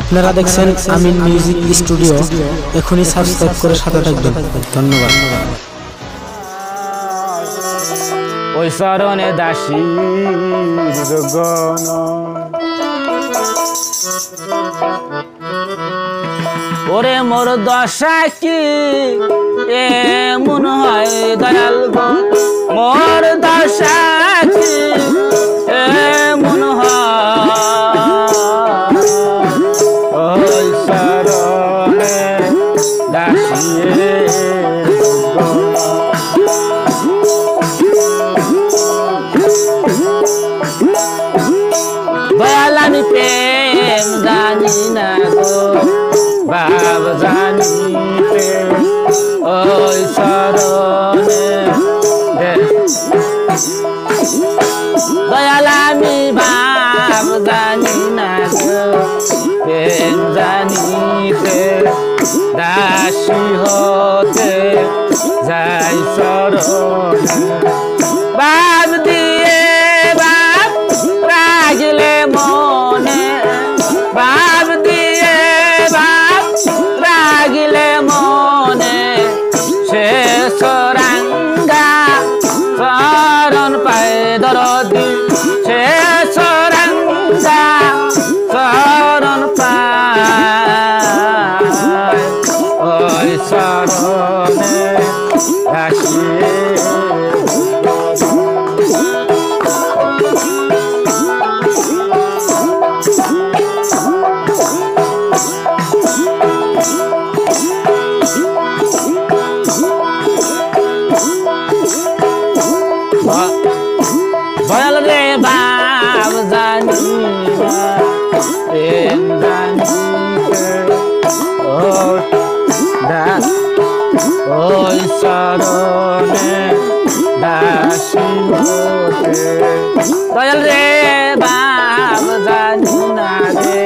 আপনারা দেখছেন আমি মিউজিক স্টুডিও। এখনই সাবস্ক্রাইব করে সাথে থাকবেন। ধন্যবাদ। ওই চরণে দাসী ওরে মোর দশা কি? এ মন হয় দয়াল মোর দশা কি? Zaza. ওই সারণে দাসী হতে দয়াল রে, বাপ জানি না রে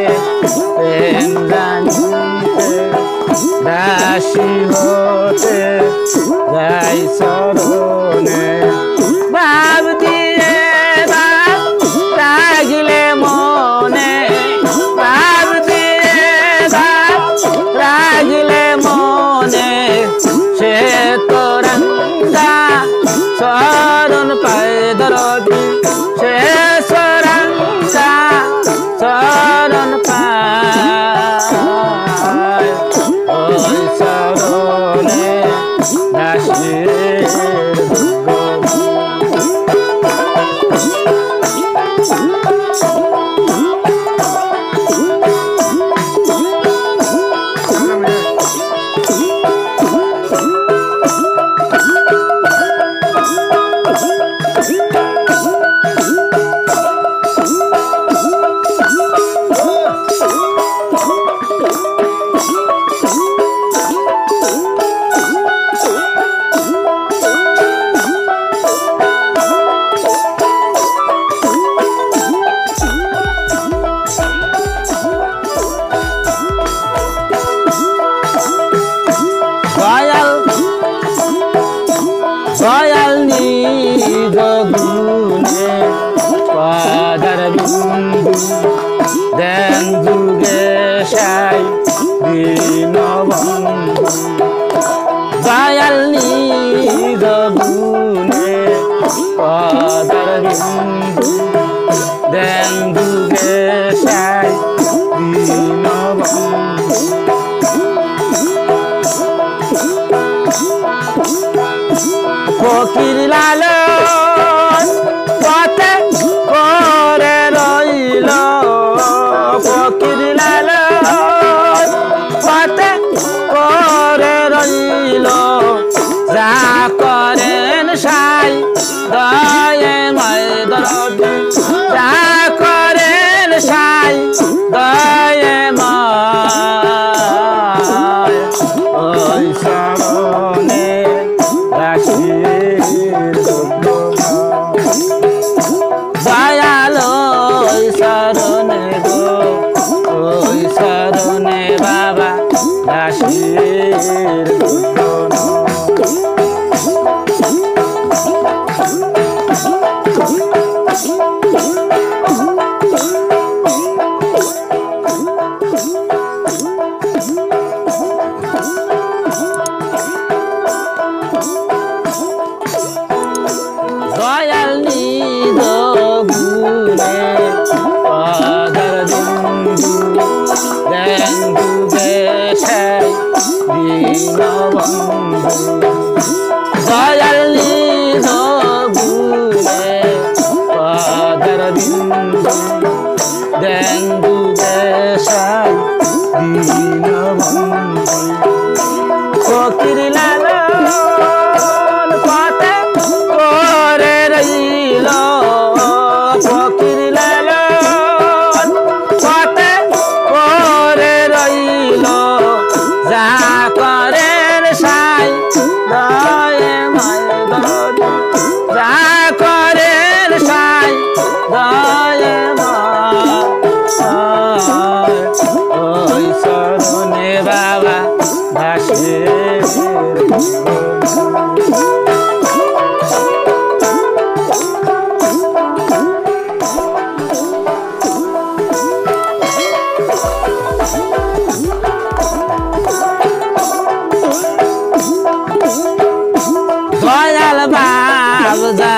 প্রেম জানিতে দাসী হতে যাই সরণে গুঞ্জে পাদার বিন্দু দেন দুর্গে সাই দীনবন্ধু। দয়াল নিজ গুণে পাদার বিন্দু Oh, oh, oh, oh, oh,